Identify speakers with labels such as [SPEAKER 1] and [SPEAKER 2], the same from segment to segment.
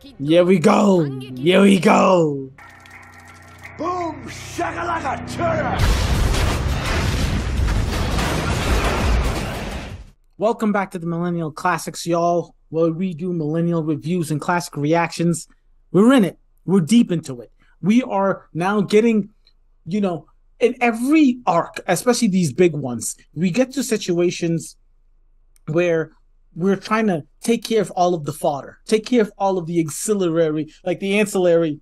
[SPEAKER 1] Here we go. Here we go.
[SPEAKER 2] Boom shakalaka turner.
[SPEAKER 1] Welcome back to the Millennial Classics, y'all, where we do millennial reviews and classic reactions. We're in it. We're deep into it. We are now getting, you know, in every arc, especially these big ones, we get to situations where we're trying to take care of all of the fodder, take care of all of the auxiliary, like the ancillary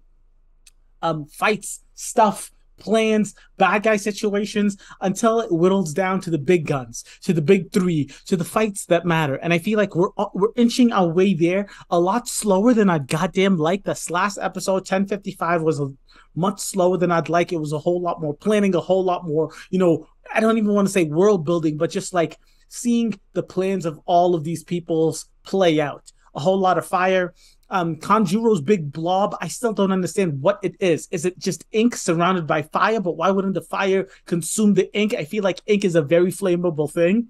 [SPEAKER 1] um fights, stuff, plans, bad guy situations until it whittles down to the big guns, to the big three, to the fights that matter. And I feel like we're uh, we're inching our way there a lot slower than I'd goddamn like. This last episode, 1055, was a much slower than I'd like. It was a whole lot more planning, a whole lot more, you know, I don't even want to say world building, but just like seeing the plans of all of these people's play out. A whole lot of fire. Um, Kanjuro's big blob, I still don't understand what it is. Is it just ink surrounded by fire? But why wouldn't the fire consume the ink? I feel like ink is a very flammable thing.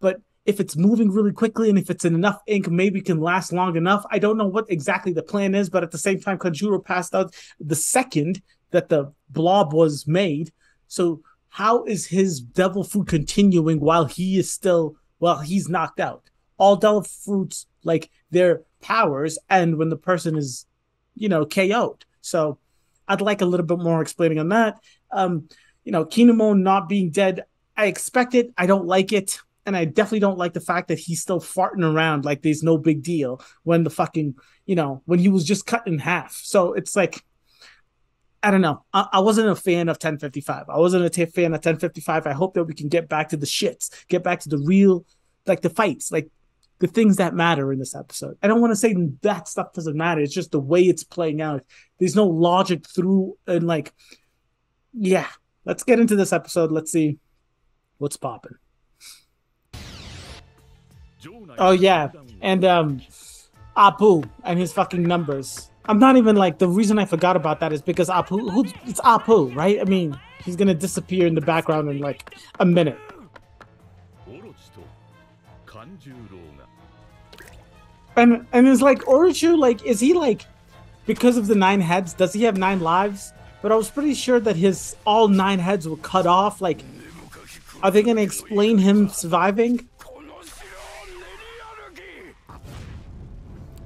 [SPEAKER 1] But if it's moving really quickly and if it's in enough ink, maybe can last long enough. I don't know what exactly the plan is, but at the same time, Kanjuro passed out the second that the blob was made. So how is his devil fruit continuing while he is still well he's knocked out all devil fruits like their powers and when the person is you know ko'd so i'd like a little bit more explaining on that um you know kinemon not being dead i expect it i don't like it and i definitely don't like the fact that he's still farting around like there's no big deal when the fucking you know when he was just cut in half so it's like I don't know. I, I, wasn't a fan of 1055. I wasn't a t- fan of 1055. I hope that we can get back to the shits, get back to the real, like the fights, like the things that matter in this episode. I don't want to say that stuff doesn't matter. It's just the way it's playing out. There's no logic through, and like, yeah. Let's get into this episode. Let's see what's popping. Oh yeah, and um, Apu and his fucking numbers. I'm not even like the reason I forgot about that is because Apu, who, it's Apu, right? I mean, he's gonna disappear in the background in like a minute. And and it's like Orochi, like, is he like because of the nine heads? Does he have nine lives? But I was pretty sure that his all nine heads were cut off. Like, are they gonna explain him surviving?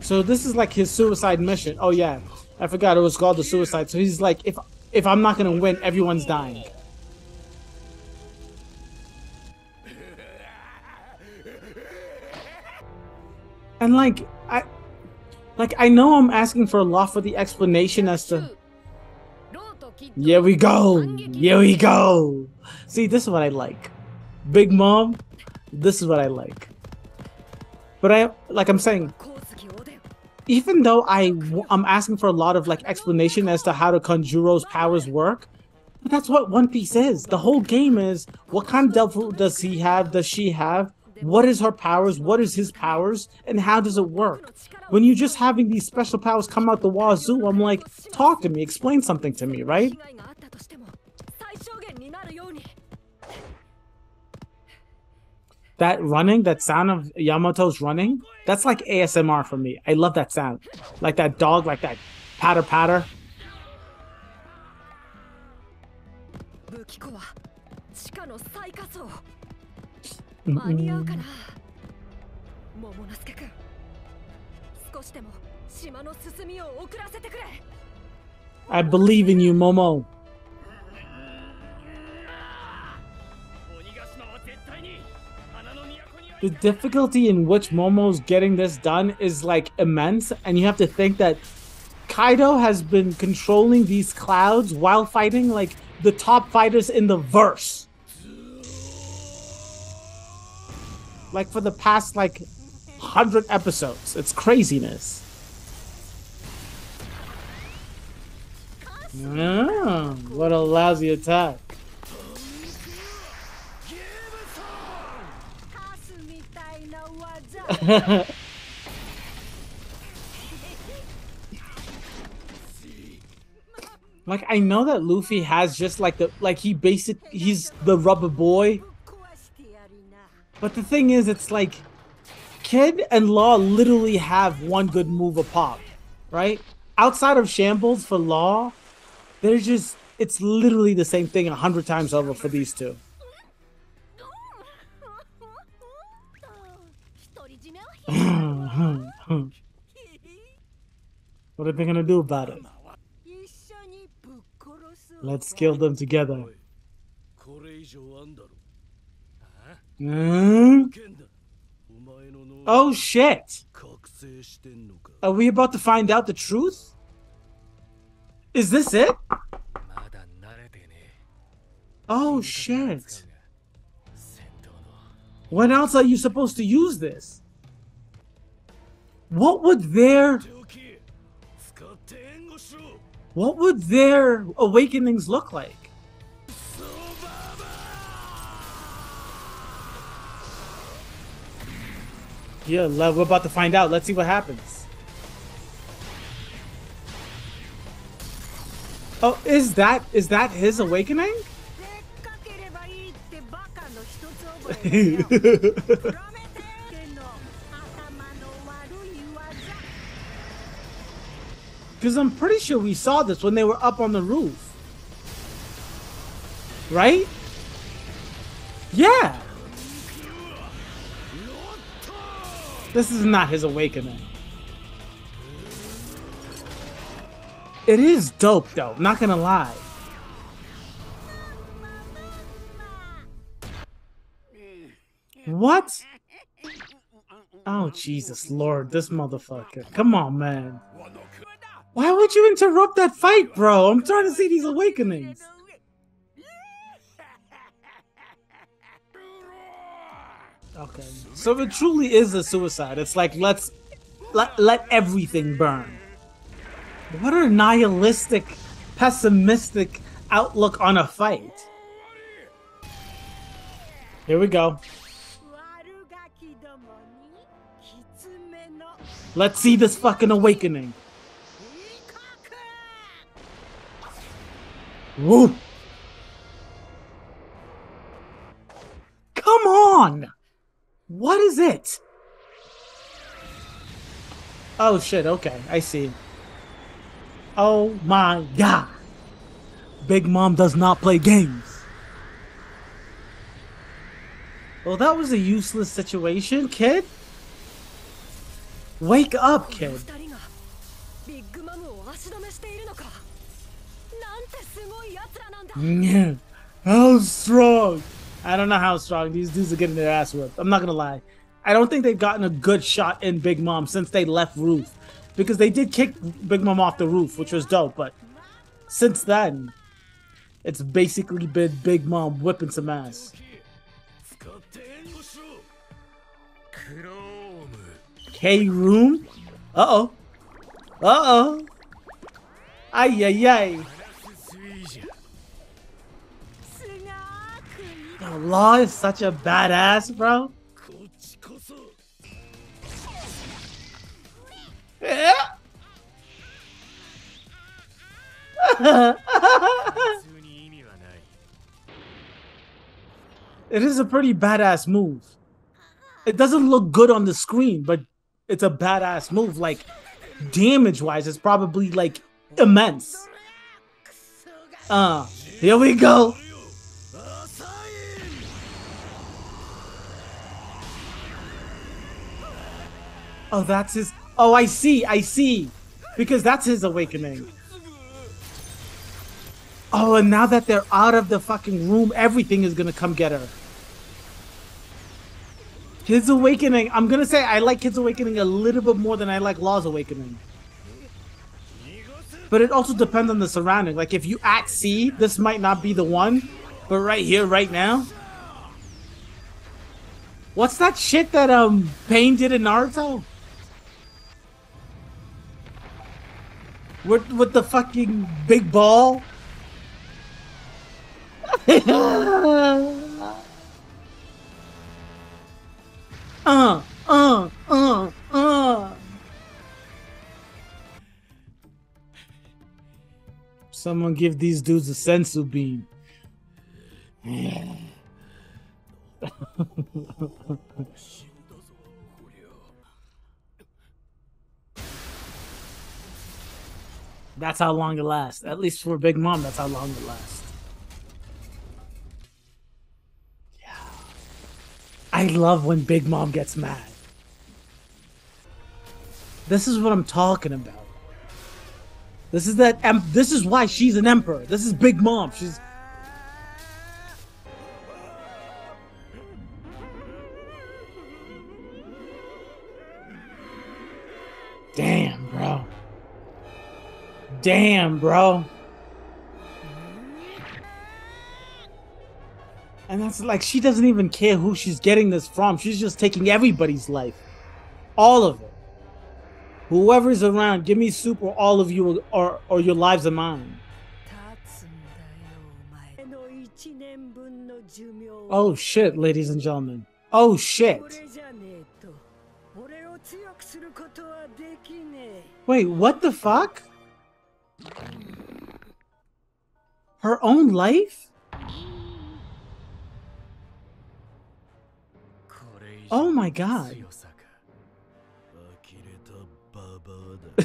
[SPEAKER 1] So this is like his suicide mission. Oh yeah, I forgot it was called the suicide. So he's like, if if I'm not gonna win, everyone's dying. And like I, like I know I'm asking for a lot for the explanation as to. Here we go. Here we go. See, this is what I like. Big Mom, this is what I like. But I, like I'm saying, even though I I'm asking for a lot of like explanation as to how the Kanjuro's powers work, but that's what One Piece is. The whole game is what kind of devil does he have? Does she have? What is her powers? What is his powers? And how does it work? When you're just having these special powers come out the wazoo, I'm like, talk to me, explain something to me, right? that running, that sound of Yamato's running, that's like ASMR for me. I love that sound. Like that dog, like that patter patter. I believe in you, Momo. the difficulty in which Momo's getting this done is like immense, and you have to think that Kaido has been controlling these clouds while fighting like the top fighters in the verse. Like for the past like hundred episodes. It's craziness. Ah, what a lousy attack. like I know that Luffy has just like the like he basic he's the rubber boy. But the thing is it's like Kid and Law literally have one good move a pop. right? Outside of shambles for law, they're just it's literally the same thing a hundred times over for these two. what are they gonna do about it? Let's kill them together. Hmm? Oh shit! Are we about to find out the truth? Is this it? Oh shit. When else are you supposed to use this? What would their What would their awakenings look like? Yeah, love, we're about to find out. Let's see what happens. Oh, is that is that his awakening? Because I'm pretty sure we saw this when they were up on the roof. Right? Yeah. This is not his awakening. It is dope though, not gonna lie. What? Oh, Jesus Lord, this motherfucker. Come on, man. Why would you interrupt that fight, bro? I'm trying to see these awakenings. Okay. So it truly is a suicide. It's like, let's let, let everything burn. What a nihilistic, pessimistic outlook on a fight. Here we go. Let's see this fucking awakening. Woo! Is it? Oh shit, okay, I see. Oh my god! Big Mom does not play games. Well, that was a useless situation, kid. Wake up, kid. How strong? I don't know how strong these dudes are getting their ass whipped. I'm not gonna lie. I don't think they've gotten a good shot in Big Mom since they left Roof. Because they did kick Big Mom off the roof, which was dope, but since then, it's basically been Big Mom whipping some ass. K room? Uh oh. Uh oh. Ay ay ay. Law is such a badass, bro. it is a pretty badass move. It doesn't look good on the screen, but it's a badass move. Like damage wise, it's probably like immense. Uh, here we go. Oh, that's his. Oh, I see. I see. Because that's his awakening. Oh, and now that they're out of the fucking room, everything is gonna come get her. His Awakening, I'm gonna say I like His Awakening a little bit more than I like Law's Awakening. But it also depends on the surrounding. Like if you at sea, this might not be the one. But right here, right now. What's that shit that um Pain did in Naruto? With with the fucking big ball? uh, uh, uh, uh. Someone give these dudes a senzu bean. That's how long it lasts. At least for Big Mom, that's how long it lasts. Yeah. I love when Big Mom gets mad. This is what I'm talking about. This is that. Em- this is why she's an emperor. This is Big Mom. She's. Damn, bro. And that's like, she doesn't even care who she's getting this from. She's just taking everybody's life. All of it. Whoever's around, give me soup or all of you or, or your lives are mine. Oh shit, ladies and gentlemen. Oh shit. Wait, what the fuck? Her own life? Oh my god.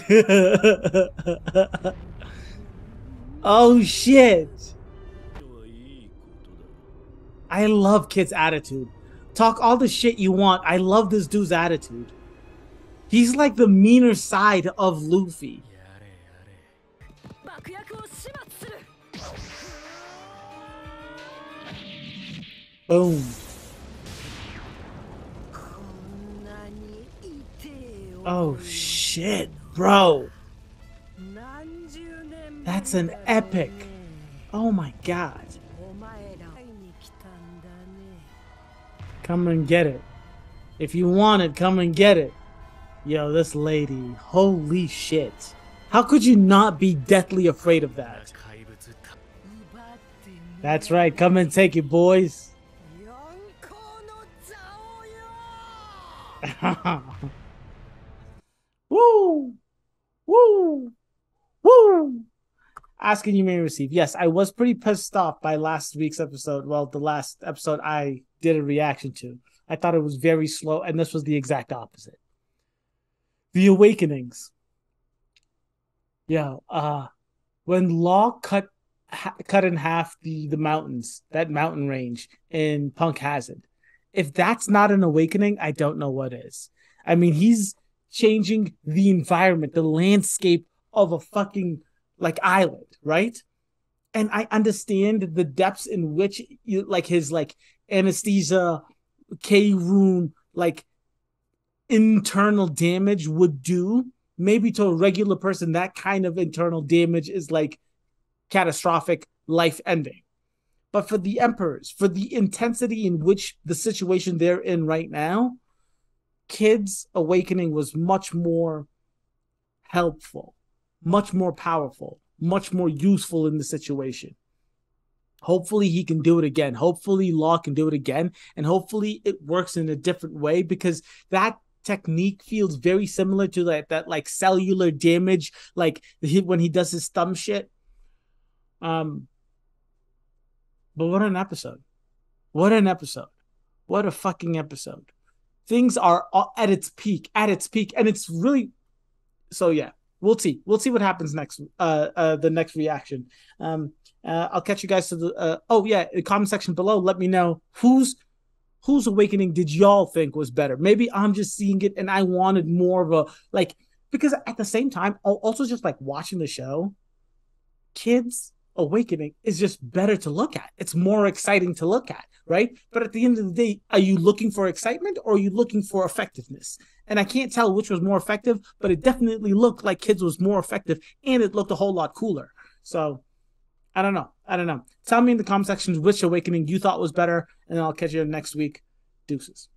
[SPEAKER 1] oh shit. I love Kid's attitude. Talk all the shit you want. I love this dude's attitude. He's like the meaner side of Luffy. Boom. Oh shit, bro. That's an epic. Oh my god. Come and get it. If you want it, come and get it. Yo, this lady. Holy shit. How could you not be deathly afraid of that? That's right. Come and take it, boys. Woo! Woo! Woo! Asking you may receive. Yes, I was pretty pissed off by last week's episode. Well, the last episode I did a reaction to. I thought it was very slow, and this was the exact opposite. The Awakenings. Yeah, uh when Law cut ha- cut in half the the mountains, that mountain range in Punk Hazard. If that's not an awakening, I don't know what is. I mean, he's changing the environment, the landscape of a fucking like island, right? And I understand the depths in which you like his like anesthesia K room like internal damage would do. Maybe to a regular person, that kind of internal damage is like catastrophic, life ending. But for the emperors, for the intensity in which the situation they're in right now, kids awakening was much more helpful much more powerful much more useful in the situation. Hopefully he can do it again. Hopefully law can do it again. And hopefully it works in a different way because that technique feels very similar to that that like cellular damage like when he does his thumb shit. Um but what an episode. What an episode. What a fucking episode. Things are at its peak at its peak and it's really so yeah we'll see. We'll see what happens next uh uh the next reaction. Um uh, i'll catch you guys to the uh, oh yeah the comment section below let me know who's whose awakening did y'all think was better? Maybe i'm just seeing it and i wanted more of a like because at the same time also just like watching the show kids awakening is just better to look at. It's more exciting to look at right? But at the end of the day are you looking for excitement or are you looking for effectiveness? And i can't tell which was more effective but it definitely looked like kids was more effective and it looked a whole lot cooler. So i don't know. I don't know. Tell me in the comment sections which awakening you thought was better and i'll catch you next week. Deuces